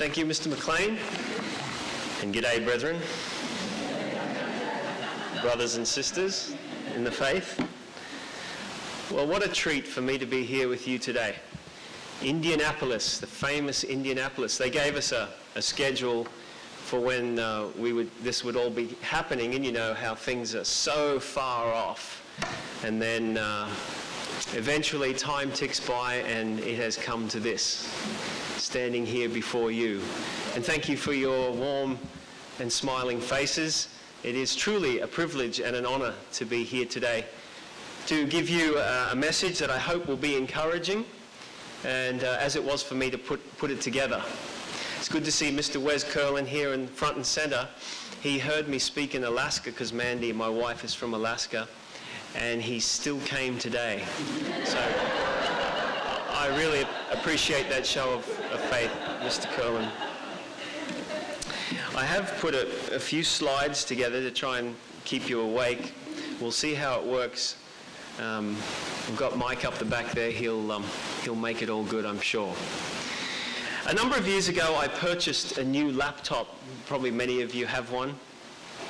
Thank you, Mr. McLean. And g'day, brethren, brothers and sisters in the faith. Well, what a treat for me to be here with you today. Indianapolis, the famous Indianapolis. They gave us a, a schedule for when uh, we would, this would all be happening, and you know how things are so far off. And then uh, eventually time ticks by and it has come to this, standing here before you. And thank you for your warm and smiling faces. It is truly a privilege and an honour to be here today to give you a message that I hope will be encouraging and uh, as it was for me to put, put it together. It's good to see Mr. Wes Curlin here in front and centre. He heard me speak in Alaska because Mandy, my wife, is from Alaska and he still came today. So I really appreciate that show of, of faith, Mr. Curlin. I have put a, a, few slides together to try and keep you awake. We'll see how it works. Um, we've got Mike up the back there. He'll, um, he'll make it all good, I'm sure. A number of years ago, I purchased a new laptop. Probably many of you have one.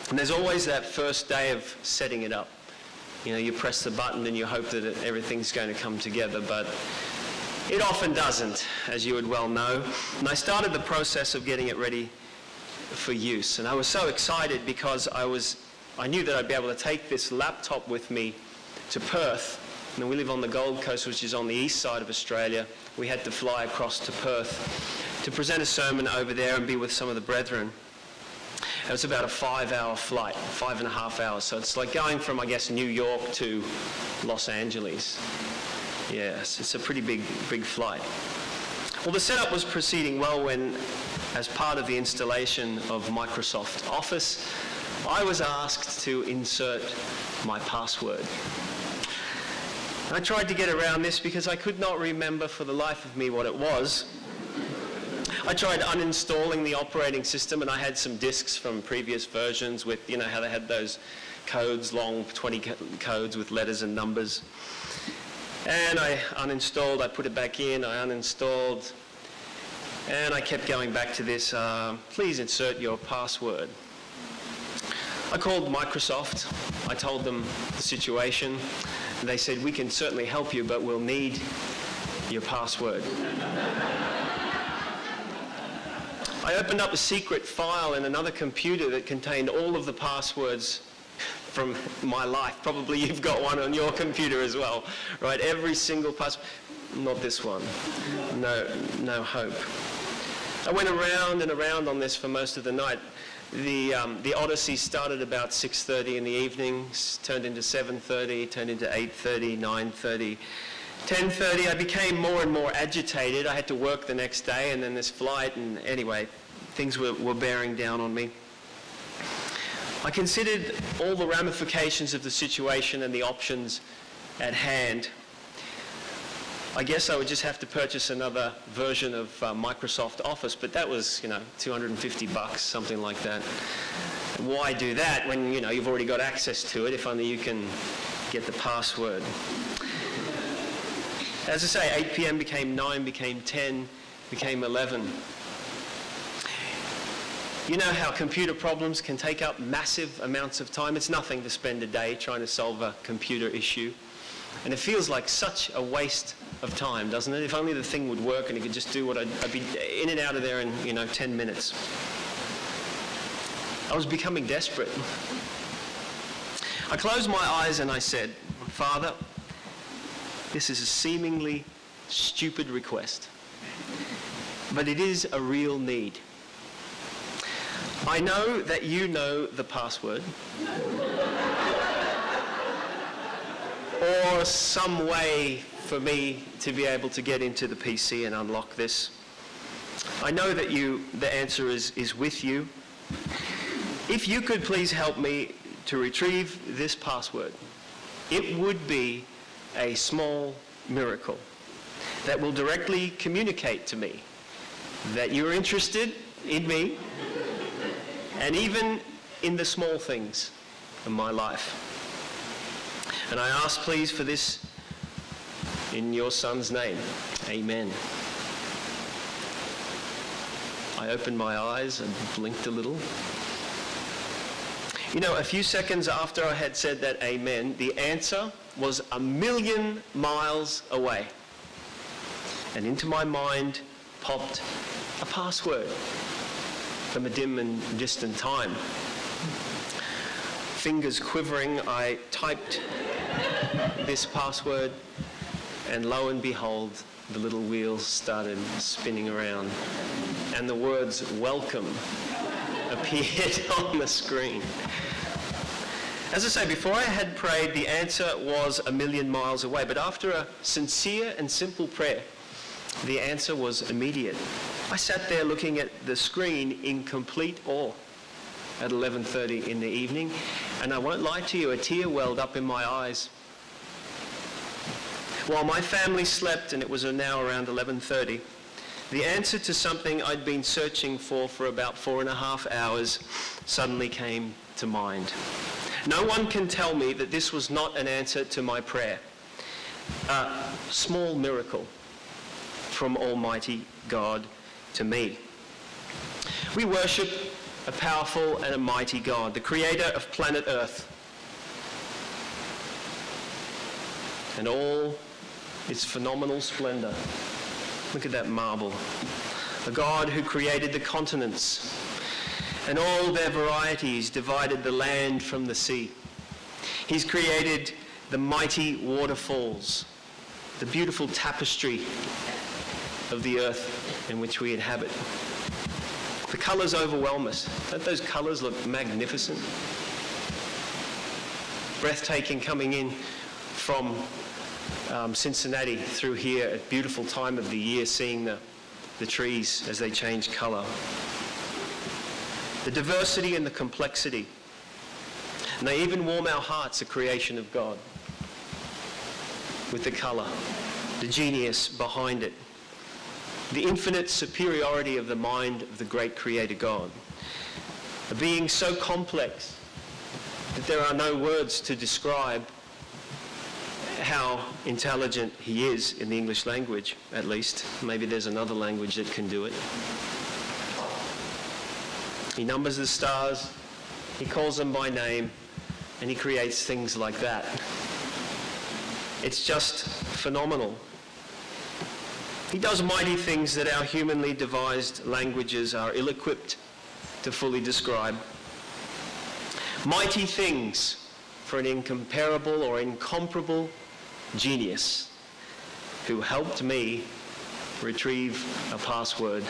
And there's always that first day of setting it up. You know, you press the button and you hope that everything's going to come together, but it often doesn't, as you would well know. And I started the process of getting it ready for use. And I was so excited because I, was, I knew that I'd be able to take this laptop with me to Perth. And we live on the Gold Coast, which is on the east side of Australia. We had to fly across to Perth to present a sermon over there and be with some of the brethren. It was about a five hour flight, five and a half hours. So it's like going from, I guess, New York to Los Angeles. Yes, it's a pretty big, big flight. Well, the setup was proceeding well when, as part of the installation of Microsoft Office, I was asked to insert my password. I tried to get around this because I could not remember for the life of me what it was. I tried uninstalling the operating system and I had some disks from previous versions with, you know, how they had those codes, long 20 codes with letters and numbers. And I uninstalled, I put it back in, I uninstalled, and I kept going back to this, uh, please insert your password. I called Microsoft, I told them the situation, they said, we can certainly help you, but we'll need your password. I opened up a secret file in another computer that contained all of the passwords from my life. Probably you've got one on your computer as well, right? Every single password. Not this one. No, no hope. I went around and around on this for most of the night. The, um, the Odyssey started about 6.30 in the evening, turned into 7.30, turned into 8.30, 9.30. 10.30, I became more and more agitated. I had to work the next day and then this flight and anyway, things were, were bearing down on me. I considered all the ramifications of the situation and the options at hand. I guess I would just have to purchase another version of uh, Microsoft Office, but that was, you know, 250 bucks, something like that. Why do that when, you know, you've already got access to it if only you can get the password? As I say, 8 p.m. became 9, became 10, became 11. You know how computer problems can take up massive amounts of time? It's nothing to spend a day trying to solve a computer issue. And it feels like such a waste of time, doesn't it? If only the thing would work and it could just do what I'd, I'd be in and out of there in, you know, 10 minutes. I was becoming desperate. I closed my eyes and I said, Father, this is a seemingly stupid request, but it is a real need. I know that you know the password or some way for me to be able to get into the PC and unlock this. I know that you, the answer is, is with you. If you could please help me to retrieve this password, it would be a small miracle that will directly communicate to me that you're interested in me and even in the small things in my life. And I ask, please, for this in your Son's name. Amen. I opened my eyes and blinked a little. You know, a few seconds after I had said that amen, the answer was a million miles away. And into my mind popped a password from a dim and distant time. Fingers quivering, I typed this password, and lo and behold, the little wheels started spinning around, and the words welcome appeared on the screen. As I say, before I had prayed, the answer was a million miles away, but after a sincere and simple prayer, the answer was immediate. I sat there looking at the screen in complete awe at 11:30 in the evening, and I won't lie to you, a tear welled up in my eyes. While my family slept, and it was now around 11:30, the answer to something I'd been searching for for about four and a half hours suddenly came to mind. No one can tell me that this was not an answer to my prayer. A small miracle from Almighty God to me. We worship a powerful and a mighty God, the creator of planet Earth. And all its phenomenal splendor. Look at that marble. A God who created the continents and all their varieties divided the land from the sea. He's created the mighty waterfalls, the beautiful tapestry of the earth in which we inhabit. The colors overwhelm us. Don't those colors look magnificent? Breathtaking coming in from um, Cincinnati through here at beautiful time of the year, seeing the, the trees as they change color. The diversity and the complexity. And they even warm our hearts, a creation of God, with the color, the genius behind it, the infinite superiority of the mind of the great creator God. A being so complex that there are no words to describe how intelligent he is in the English language, at least. Maybe there's another language that can do it. He numbers the stars, he calls them by name, and he creates things like that. It's just phenomenal. He does mighty things that our humanly devised languages are ill equipped to fully describe. Mighty things for an incomparable or incomparable genius who helped me retrieve a password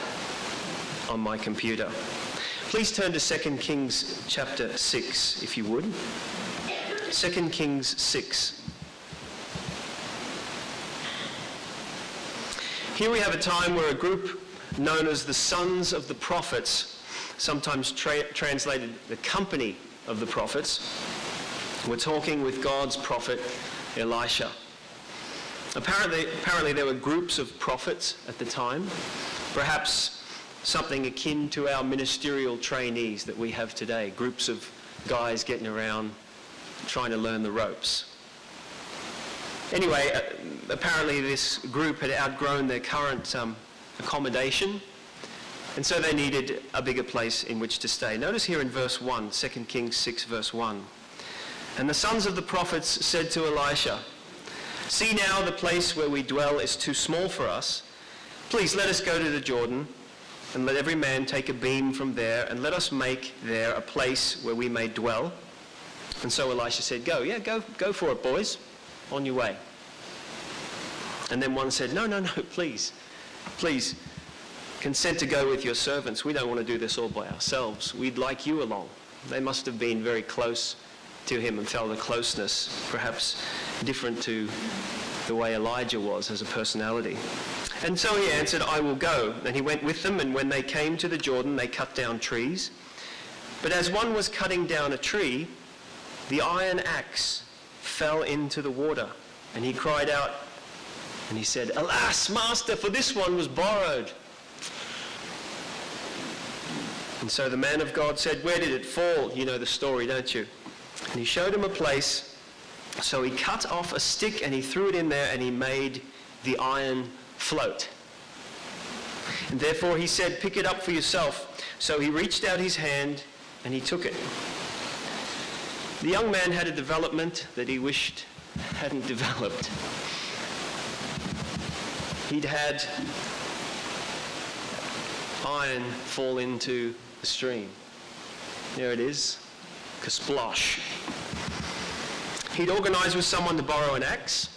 on my computer. Please turn to 2 Kings chapter 6, if you would. 2 Kings 6. Here we have a time where a group known as the Sons of the Prophets, sometimes tra- translated the company of the prophets, were talking with God's prophet Elisha. Apparently, apparently there were groups of prophets at the time, perhaps something akin to our ministerial trainees that we have today, groups of guys getting around trying to learn the ropes. Anyway, uh, apparently this group had outgrown their current um, accommodation, and so they needed a bigger place in which to stay. Notice here in verse 1, 2 Kings 6, verse 1. And the sons of the prophets said to Elisha, See now the place where we dwell is too small for us. Please let us go to the Jordan, and let every man take a beam from there, and let us make there a place where we may dwell. And so Elisha said, Go, yeah, go, go for it, boys. On your way. And then one said, No, no, no, please, please, consent to go with your servants. We don't want to do this all by ourselves. We'd like you along. They must have been very close to him and felt a closeness, perhaps different to the way Elijah was as a personality. And so he answered, I will go. And he went with them, and when they came to the Jordan, they cut down trees. But as one was cutting down a tree, the iron axe fell into the water. And he cried out, and he said, Alas, master, for this one was borrowed. And so the man of God said, Where did it fall? You know the story, don't you? And he showed him a place. So he cut off a stick and he threw it in there and he made the iron float. And therefore he said, Pick it up for yourself. So he reached out his hand and he took it. The young man had a development that he wished hadn't developed. He'd had iron fall into the stream. There it is, kasplosh. He'd organised with someone to borrow an axe,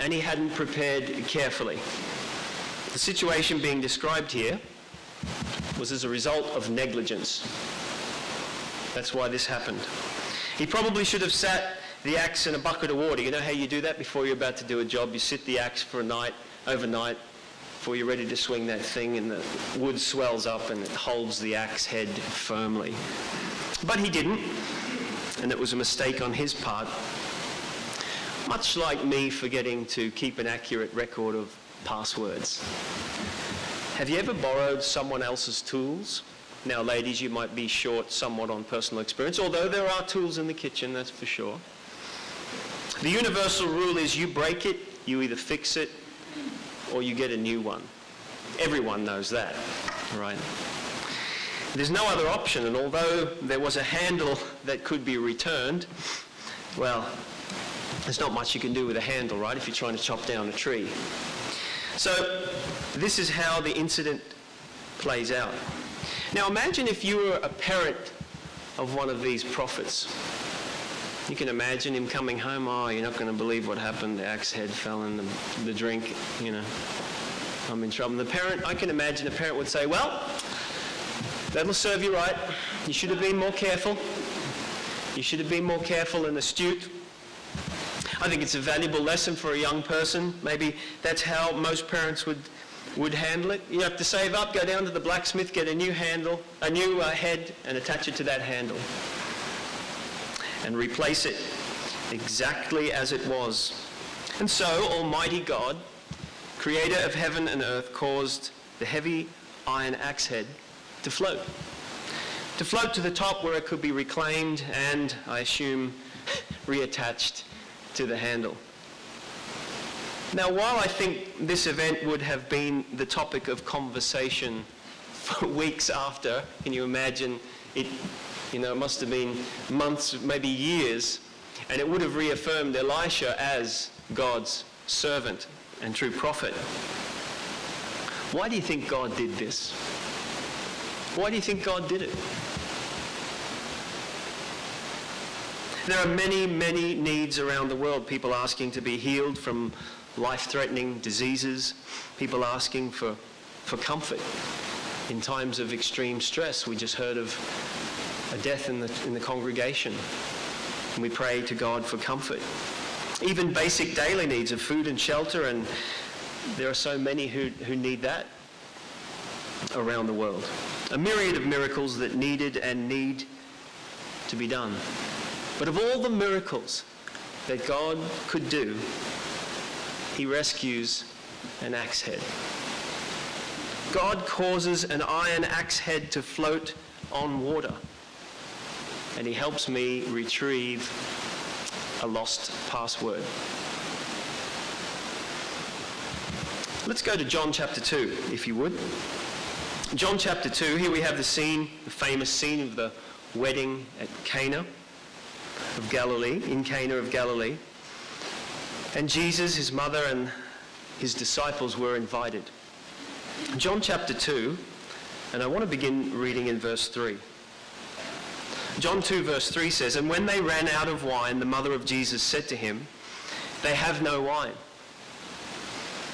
and he hadn't prepared carefully. The situation being described here was as a result of negligence. That's why this happened. He probably should have sat the axe in a bucket of water. You know how you do that before you're about to do a job? You sit the axe for a night, overnight, before you're ready to swing that thing, and the wood swells up and it holds the axe head firmly. But he didn't, and it was a mistake on his part. Much like me forgetting to keep an accurate record of passwords. Have you ever borrowed someone else's tools? Now, ladies, you might be short somewhat on personal experience, although there are tools in the kitchen, that's for sure. The universal rule is you break it, you either fix it, or you get a new one. Everyone knows that, right? There's no other option, and although there was a handle that could be returned, well, there's not much you can do with a handle, right, if you're trying to chop down a tree. So this is how the incident plays out. Now imagine if you were a parent of one of these prophets. You can imagine him coming home, oh, you're not going to believe what happened. The axe head fell in the, the drink, you know. I'm in trouble. And the parent, I can imagine the parent would say, well, that'll serve you right. You should have been more careful. You should have been more careful and astute. I think it's a valuable lesson for a young person. Maybe that's how most parents would, would handle it. You have to save up, go down to the blacksmith, get a new handle, a new uh, head, and attach it to that handle. And replace it exactly as it was. And so, Almighty God, creator of heaven and earth, caused the heavy iron axe head to float. To float to the top where it could be reclaimed and, I assume, reattached to the handle. Now, while I think this event would have been the topic of conversation for weeks after, can you imagine it, you know, it must have been months, maybe years, and it would have reaffirmed Elisha as God's servant and true prophet. Why do you think God did this? Why do you think God did it? There are many, many needs around the world. People asking to be healed from life-threatening diseases. People asking for, for comfort in times of extreme stress. We just heard of a death in the, in the congregation. And we pray to God for comfort. Even basic daily needs of food and shelter, and there are so many who, who need that around the world. A myriad of miracles that needed and need to be done. But of all the miracles that God could do, he rescues an axe head. God causes an iron axe head to float on water. And he helps me retrieve a lost password. Let's go to John chapter 2, if you would. John chapter 2, here we have the scene, the famous scene of the wedding at Cana of Galilee, in Cana of Galilee. And Jesus, his mother, and his disciples were invited. John chapter 2, and I want to begin reading in verse 3. John 2, verse 3 says, And when they ran out of wine, the mother of Jesus said to him, They have no wine.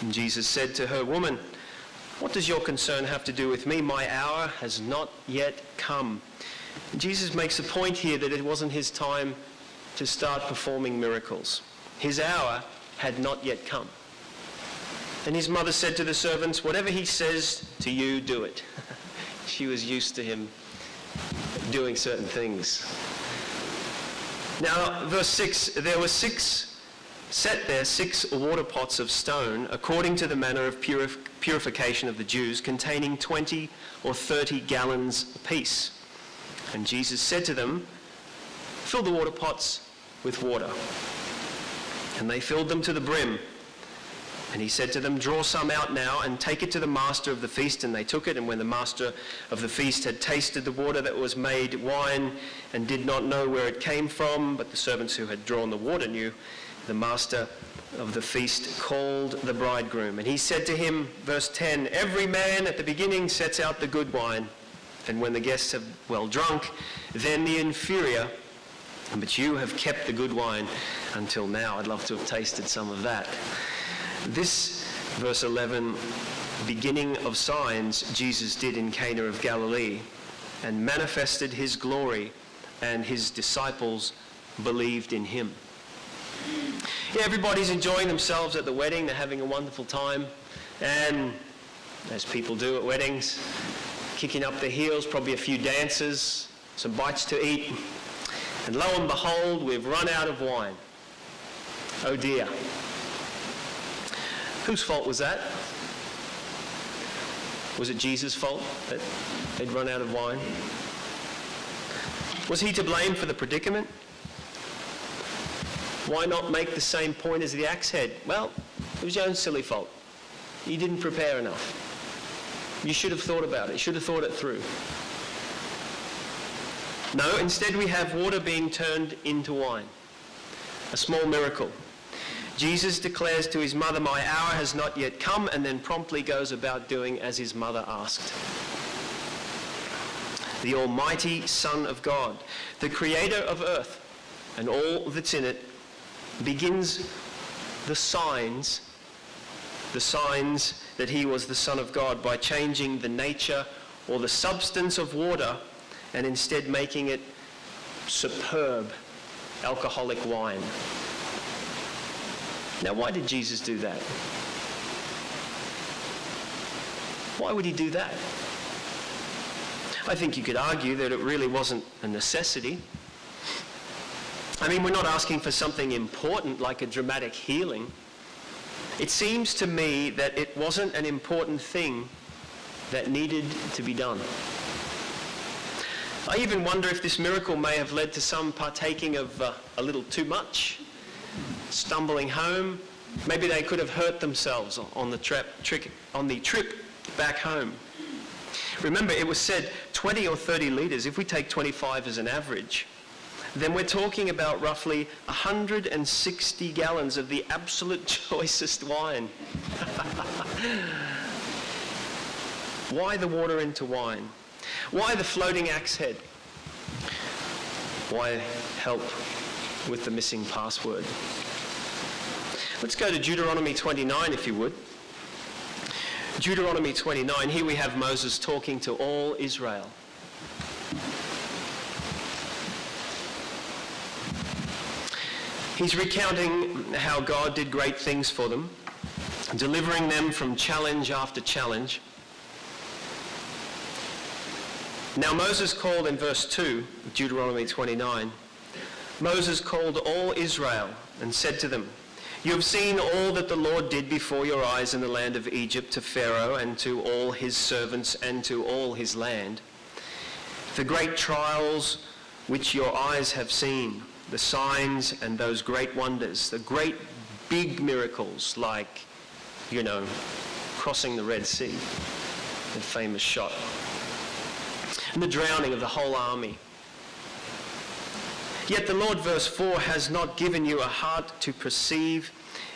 And Jesus said to her, Woman, what does your concern have to do with me? My hour has not yet come. Jesus makes a point here that it wasn't his time to start performing miracles. His hour had not yet come. And his mother said to the servants, Whatever he says to you, do it. she was used to him doing certain things. Now, verse 6 there were six, set there six water pots of stone, according to the manner of purif- purification of the Jews, containing 20 or 30 gallons apiece. And Jesus said to them, Fill the water pots with water. And they filled them to the brim. And he said to them, Draw some out now and take it to the master of the feast. And they took it. And when the master of the feast had tasted the water that was made wine and did not know where it came from, but the servants who had drawn the water knew, the master of the feast called the bridegroom. And he said to him, verse 10, Every man at the beginning sets out the good wine. And when the guests have well drunk, then the inferior. But you have kept the good wine until now. I'd love to have tasted some of that. This, verse 11, beginning of signs Jesus did in Cana of Galilee and manifested his glory, and his disciples believed in him. Yeah, everybody's enjoying themselves at the wedding. They're having a wonderful time. And as people do at weddings, kicking up their heels, probably a few dances, some bites to eat. And lo and behold, we've run out of wine. Oh dear. Whose fault was that? Was it Jesus' fault that they'd run out of wine? Was he to blame for the predicament? Why not make the same point as the axe head? Well, it was your own silly fault. You didn't prepare enough. You should have thought about it. You should have thought it through. No, instead we have water being turned into wine. A small miracle. Jesus declares to his mother, My hour has not yet come, and then promptly goes about doing as his mother asked. The Almighty Son of God, the Creator of earth and all that's in it, begins the signs, the signs that he was the Son of God by changing the nature or the substance of water and instead making it superb alcoholic wine. Now, why did Jesus do that? Why would he do that? I think you could argue that it really wasn't a necessity. I mean, we're not asking for something important like a dramatic healing. It seems to me that it wasn't an important thing that needed to be done. I even wonder if this miracle may have led to some partaking of uh, a little too much stumbling home. Maybe they could have hurt themselves on the, trip, trick, on the trip back home. Remember, it was said 20 or 30 litres. If we take 25 as an average, then we're talking about roughly 160 gallons of the absolute choicest wine. Why the water into wine? Why the floating axe head? Why help with the missing password? Let's go to Deuteronomy 29, if you would. Deuteronomy 29, here we have Moses talking to all Israel. He's recounting how God did great things for them, delivering them from challenge after challenge. Now Moses called in verse 2, Deuteronomy 29, Moses called all Israel and said to them, you have seen all that the Lord did before your eyes in the land of Egypt to Pharaoh and to all his servants and to all his land. The great trials which your eyes have seen, the signs and those great wonders, the great big miracles like, you know, crossing the Red Sea, the famous shot, and the drowning of the whole army Yet the Lord, verse 4, has not given you a heart to perceive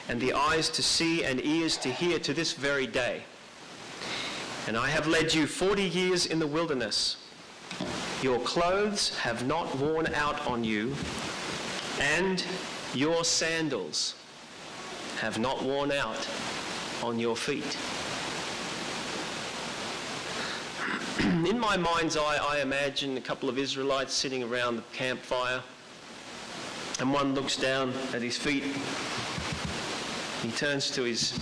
and the eyes to see and ears to hear to this very day. And I have led you 40 years in the wilderness. Your clothes have not worn out on you, and your sandals have not worn out on your feet. in my mind's eye, I imagine a couple of Israelites sitting around the campfire and one looks down at his feet. He turns to his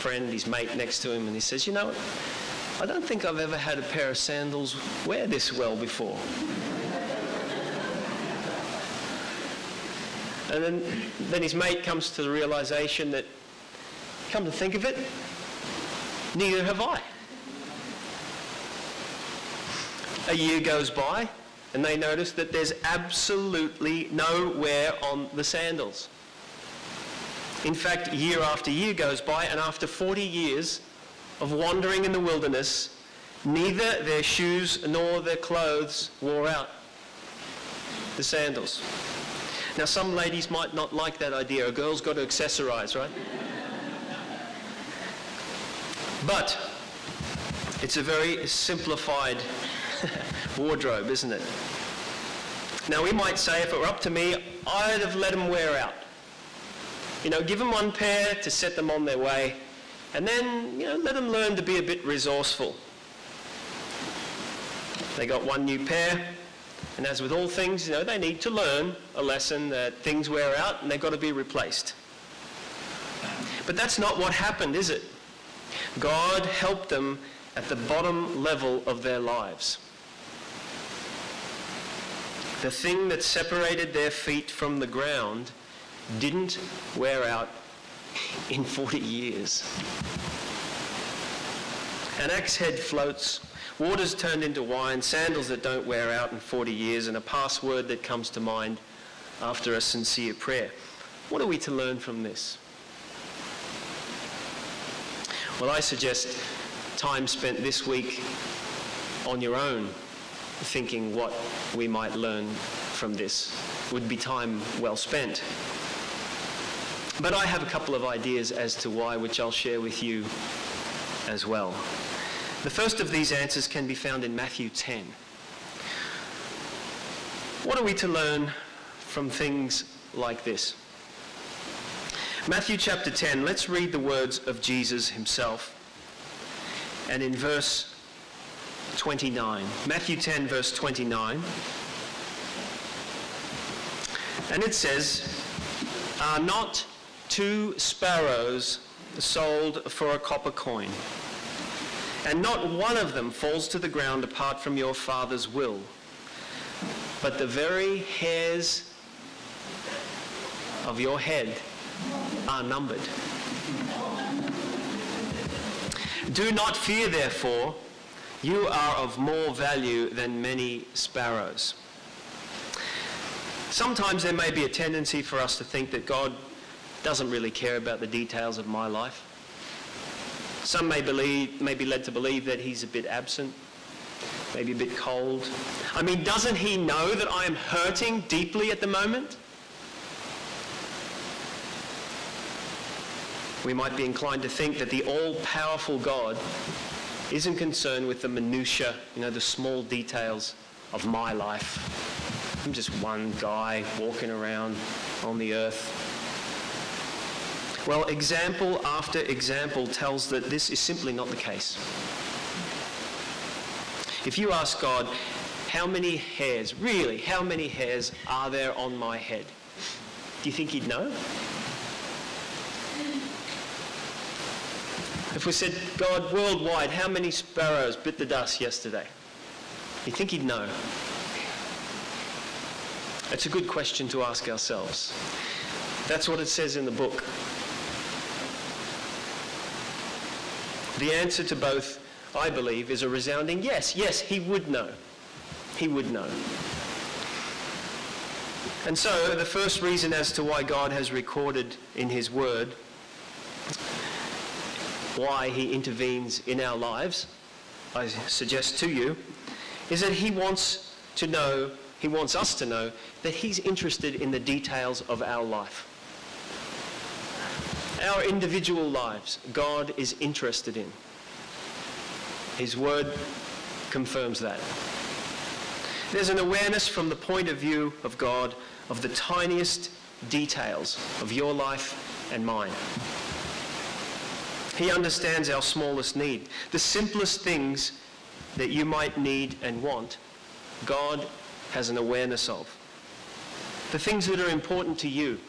friend, his mate next to him, and he says, You know, I don't think I've ever had a pair of sandals wear this well before. and then, then his mate comes to the realization that, come to think of it, neither have I. A year goes by, and they notice that there's absolutely no wear on the sandals. In fact, year after year goes by, and after 40 years of wandering in the wilderness, neither their shoes nor their clothes wore out. The sandals. Now, some ladies might not like that idea. A girl's got to accessorize, right? but it's a very simplified wardrobe, isn't it? Now, we might say, if it were up to me, I'd have let them wear out. You know, give them one pair to set them on their way, and then, you know, let them learn to be a bit resourceful. They got one new pair, and as with all things, you know, they need to learn a lesson that things wear out and they've got to be replaced. But that's not what happened, is it? God helped them at the bottom level of their lives. The thing that separated their feet from the ground didn't wear out in 40 years. An axe head floats, water's turned into wine, sandals that don't wear out in 40 years, and a password that comes to mind after a sincere prayer. What are we to learn from this? Well, I suggest time spent this week on your own thinking what we might learn from this would be time well spent. But I have a couple of ideas as to why, which I'll share with you as well. The first of these answers can be found in Matthew 10. What are we to learn from things like this? Matthew chapter 10, let's read the words of Jesus himself. And in verse 29, Matthew 10, verse 29, and it says, Are not two sparrows sold for a copper coin, and not one of them falls to the ground apart from your Father's will. But the very hairs of your head are numbered. Do not fear, therefore, you are of more value than many sparrows. Sometimes there may be a tendency for us to think that God doesn't really care about the details of my life. Some may, believe, may be led to believe that he's a bit absent, maybe a bit cold. I mean, doesn't he know that I am hurting deeply at the moment? We might be inclined to think that the all-powerful God isn't concerned with the minutiae, you know, the small details of my life. I'm just one guy walking around on the earth well, example after example tells that this is simply not the case. If you ask God, how many hairs, really, how many hairs are there on my head? Do you think he'd know? If we said, God, worldwide, how many sparrows bit the dust yesterday? You think he'd know? It's a good question to ask ourselves. That's what it says in the book. The answer to both, I believe, is a resounding yes. Yes, he would know. He would know. And so, the first reason as to why God has recorded in his word why he intervenes in our lives, I suggest to you, is that he wants to know, he wants us to know, that he's interested in the details of our life our individual lives, God is interested in. His word confirms that. There's an awareness from the point of view of God of the tiniest details of your life and mine. He understands our smallest need. The simplest things that you might need and want, God has an awareness of. The things that are important to you,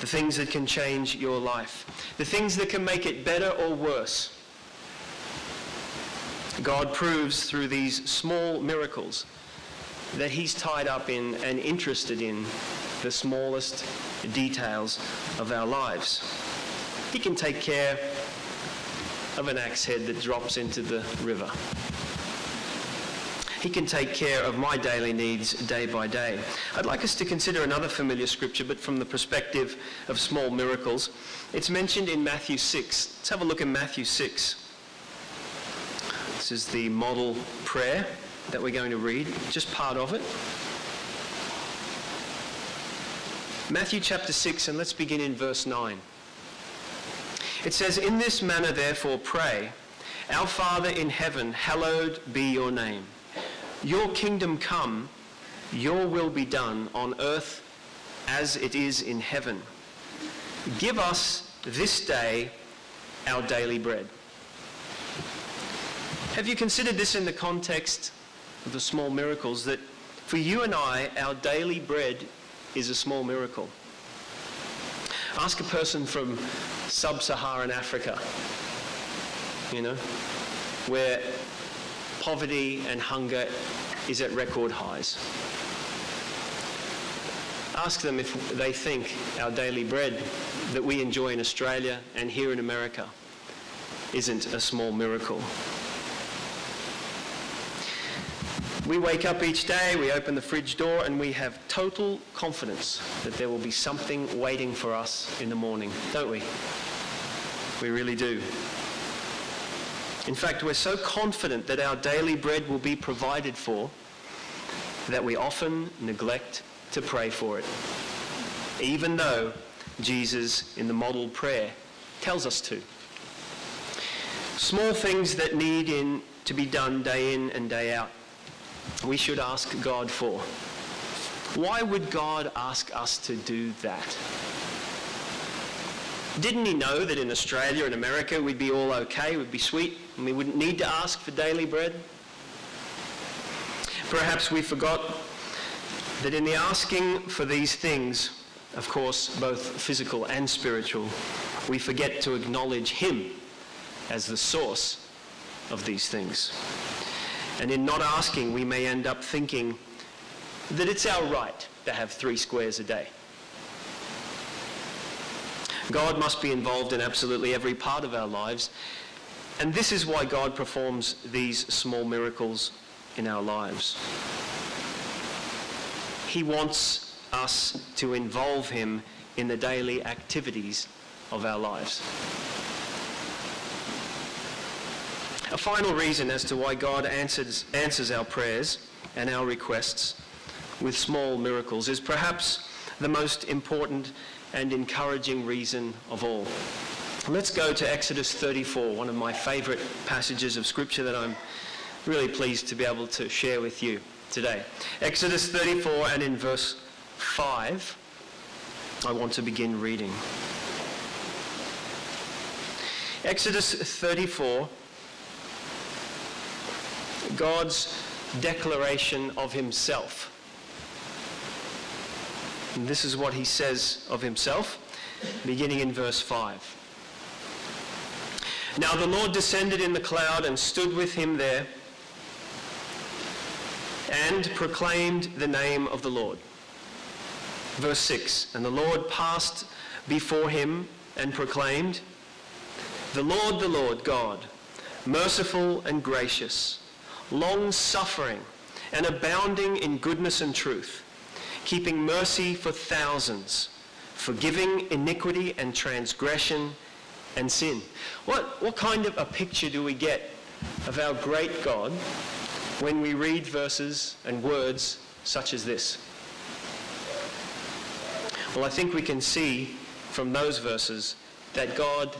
the things that can change your life, the things that can make it better or worse. God proves through these small miracles that he's tied up in and interested in the smallest details of our lives. He can take care of an axe head that drops into the river. He can take care of my daily needs day by day. I'd like us to consider another familiar scripture, but from the perspective of small miracles. It's mentioned in Matthew 6. Let's have a look in Matthew 6. This is the model prayer that we're going to read, just part of it. Matthew chapter 6, and let's begin in verse 9. It says, In this manner therefore pray, Our Father in heaven, hallowed be your name. Your kingdom come, your will be done on earth as it is in heaven. Give us this day our daily bread. Have you considered this in the context of the small miracles that for you and I, our daily bread is a small miracle. Ask a person from sub-Saharan Africa, you know, where poverty and hunger is at record highs. Ask them if they think our daily bread that we enjoy in Australia and here in America isn't a small miracle. We wake up each day, we open the fridge door, and we have total confidence that there will be something waiting for us in the morning, don't we? We really do. In fact, we're so confident that our daily bread will be provided for that we often neglect to pray for it, even though Jesus, in the model prayer, tells us to. Small things that need in, to be done day in and day out we should ask God for. Why would God ask us to do that? Didn't he know that in Australia and America we'd be all okay, we'd be sweet, and we wouldn't need to ask for daily bread? Perhaps we forgot that in the asking for these things, of course, both physical and spiritual, we forget to acknowledge him as the source of these things. And in not asking, we may end up thinking that it's our right to have three squares a day. God must be involved in absolutely every part of our lives. And this is why God performs these small miracles in our lives. He wants us to involve him in the daily activities of our lives. A final reason as to why God answers, answers our prayers and our requests with small miracles is perhaps the most important and encouraging reason of all. Let's go to Exodus 34, one of my favorite passages of Scripture that I'm really pleased to be able to share with you today. Exodus 34 and in verse 5, I want to begin reading. Exodus 34 God's declaration of himself. And this is what he says of himself, beginning in verse 5. Now the Lord descended in the cloud and stood with him there and proclaimed the name of the Lord. Verse 6 And the Lord passed before him and proclaimed, The Lord, the Lord God, merciful and gracious long suffering, and abounding in goodness and truth, keeping mercy for thousands, forgiving iniquity and transgression and sin. What, what kind of a picture do we get of our great God when we read verses and words such as this? Well, I think we can see from those verses that God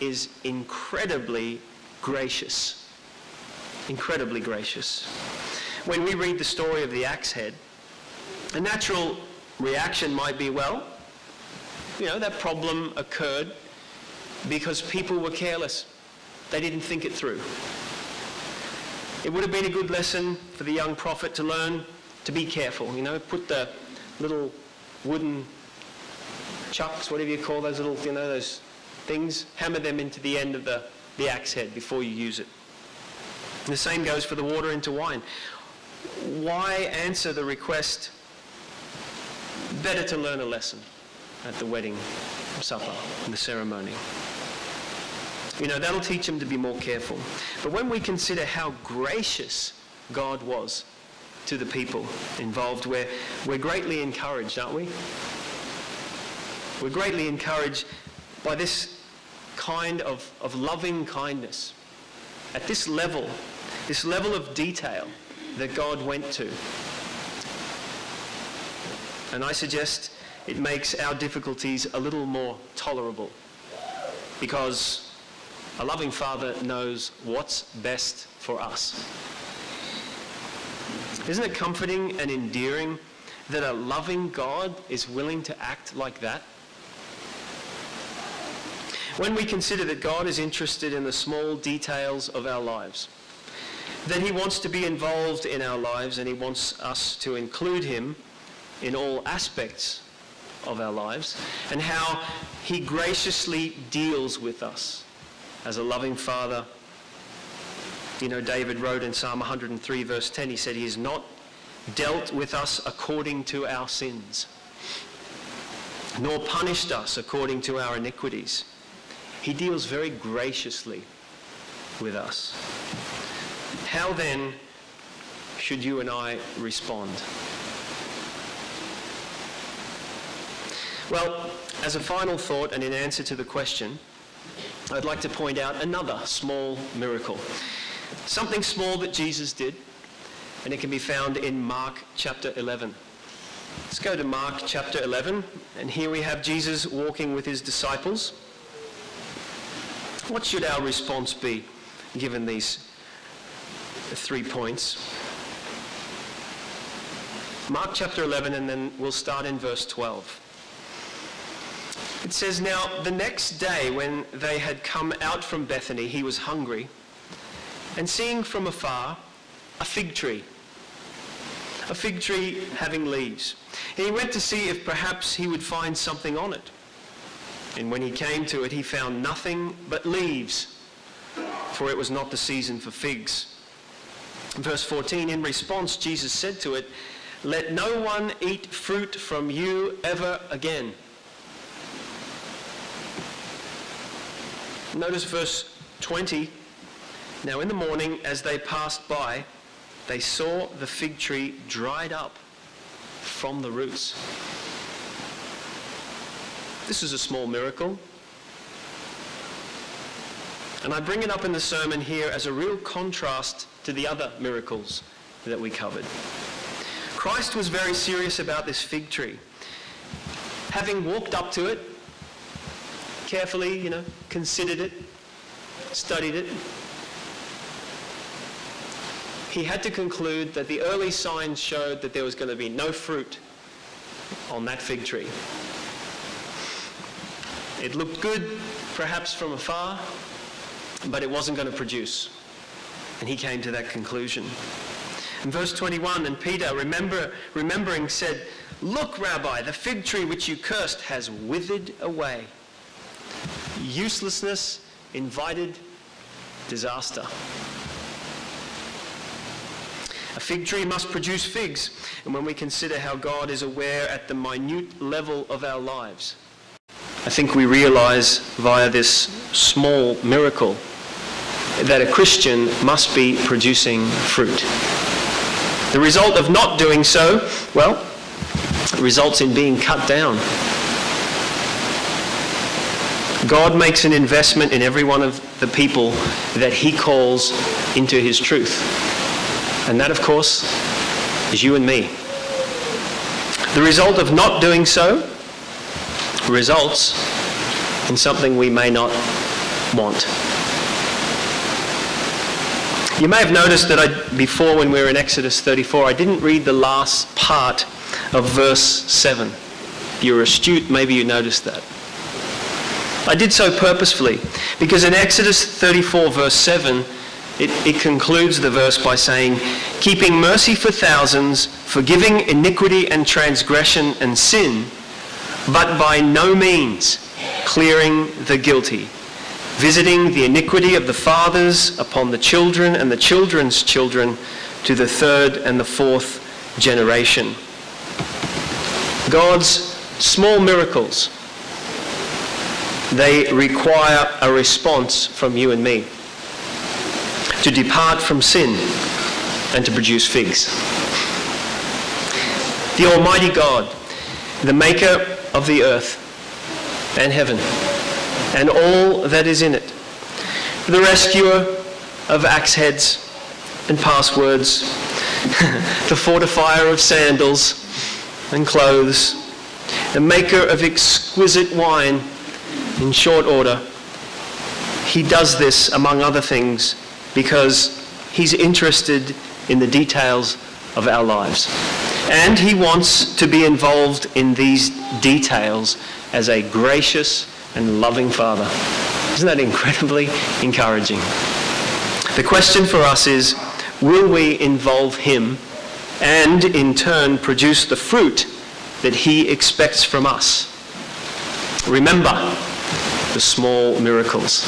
is incredibly gracious incredibly gracious. When we read the story of the axe head, a natural reaction might be, well, you know, that problem occurred because people were careless. They didn't think it through. It would have been a good lesson for the young prophet to learn to be careful, you know, put the little wooden chucks, whatever you call those little, you know, those things, hammer them into the end of the, the axe head before you use it. The same goes for the water into wine. Why answer the request? Better to learn a lesson at the wedding supper and the ceremony. You know, that'll teach them to be more careful. But when we consider how gracious God was to the people involved, we're, we're greatly encouraged, aren't we? We're greatly encouraged by this kind of, of loving kindness at this level, this level of detail that God went to. And I suggest it makes our difficulties a little more tolerable because a loving Father knows what's best for us. Isn't it comforting and endearing that a loving God is willing to act like that? When we consider that God is interested in the small details of our lives, that he wants to be involved in our lives and he wants us to include him in all aspects of our lives, and how he graciously deals with us as a loving father. You know, David wrote in Psalm 103, verse 10, he said, He has not dealt with us according to our sins, nor punished us according to our iniquities. He deals very graciously with us. How then should you and I respond? Well, as a final thought and in answer to the question, I'd like to point out another small miracle. Something small that Jesus did, and it can be found in Mark chapter 11. Let's go to Mark chapter 11, and here we have Jesus walking with his disciples. What should our response be given these three points? Mark chapter 11, and then we'll start in verse 12. It says, Now the next day when they had come out from Bethany, he was hungry, and seeing from afar a fig tree, a fig tree having leaves. And he went to see if perhaps he would find something on it. And when he came to it, he found nothing but leaves, for it was not the season for figs. Verse 14, in response, Jesus said to it, Let no one eat fruit from you ever again. Notice verse 20. Now in the morning, as they passed by, they saw the fig tree dried up from the roots. This is a small miracle. And I bring it up in the sermon here as a real contrast to the other miracles that we covered. Christ was very serious about this fig tree. Having walked up to it, carefully, you know, considered it, studied it, he had to conclude that the early signs showed that there was going to be no fruit on that fig tree. It looked good, perhaps from afar, but it wasn't going to produce. And he came to that conclusion. In verse 21, and Peter, remember, remembering, said, Look, Rabbi, the fig tree which you cursed has withered away uselessness invited disaster. A fig tree must produce figs, and when we consider how God is aware at the minute level of our lives, I think we realize via this small miracle that a Christian must be producing fruit. The result of not doing so, well, results in being cut down God makes an investment in every one of the people that he calls into his truth. And that, of course, is you and me. The result of not doing so results in something we may not want. You may have noticed that I, before when we were in Exodus 34, I didn't read the last part of verse 7. You're astute, maybe you noticed that. I did so purposefully because in Exodus 34, verse 7, it, it, concludes the verse by saying, Keeping mercy for thousands, forgiving iniquity and transgression and sin, but by no means clearing the guilty, visiting the iniquity of the fathers upon the children and the children's children to the third and the fourth generation. God's small miracles they require a response from you and me to depart from sin and to produce figs. The Almighty God, the maker of the earth and heaven and all that is in it, the rescuer of axe heads and passwords, the fortifier of sandals and clothes, the maker of exquisite wine in short order. He does this, among other things, because he's interested in the details of our lives. And he wants to be involved in these details as a gracious and loving Father. Isn't that incredibly encouraging? The question for us is will we involve him and in turn produce the fruit that he expects from us? Remember the small miracles.